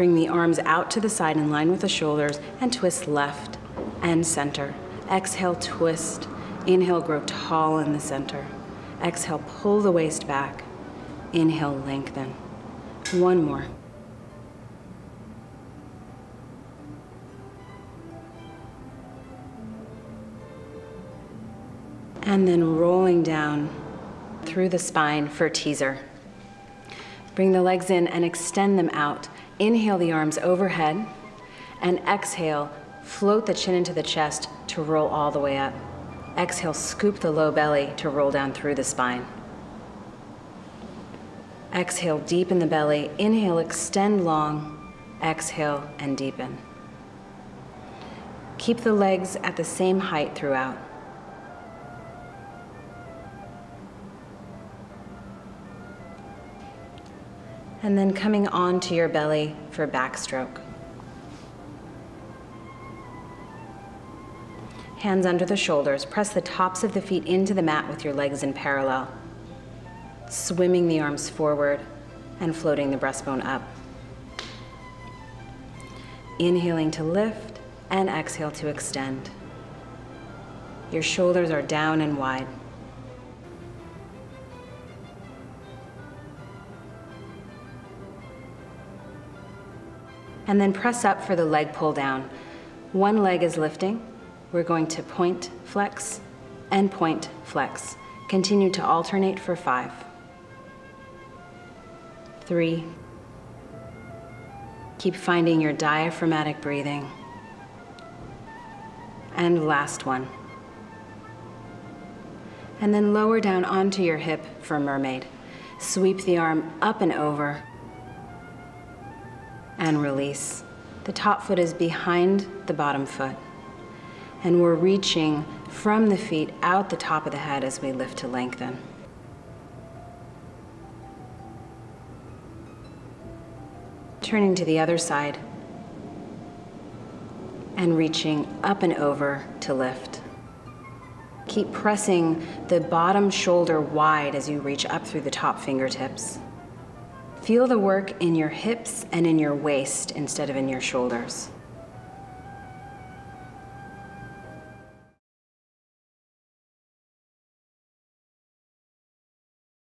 Bring the arms out to the side in line with the shoulders and twist left and center. Exhale, twist. Inhale, grow tall in the center. Exhale, pull the waist back. Inhale, lengthen. One more. And then rolling down through the spine for teaser. Bring the legs in and extend them out. Inhale the arms overhead and exhale, float the chin into the chest to roll all the way up. Exhale, scoop the low belly to roll down through the spine. Exhale, deepen the belly. Inhale, extend long. Exhale, and deepen. Keep the legs at the same height throughout. And then coming onto your belly for backstroke. Hands under the shoulders. Press the tops of the feet into the mat with your legs in parallel. Swimming the arms forward and floating the breastbone up. Inhaling to lift and exhale to extend. Your shoulders are down and wide. And then press up for the leg pull down. One leg is lifting. We're going to point, flex, and point, flex. Continue to alternate for five, three. Keep finding your diaphragmatic breathing. And last one. And then lower down onto your hip for mermaid. Sweep the arm up and over and release. The top foot is behind the bottom foot. And we're reaching from the feet out the top of the head as we lift to lengthen. Turning to the other side and reaching up and over to lift. Keep pressing the bottom shoulder wide as you reach up through the top fingertips. Feel the work in your hips and in your waist instead of in your shoulders.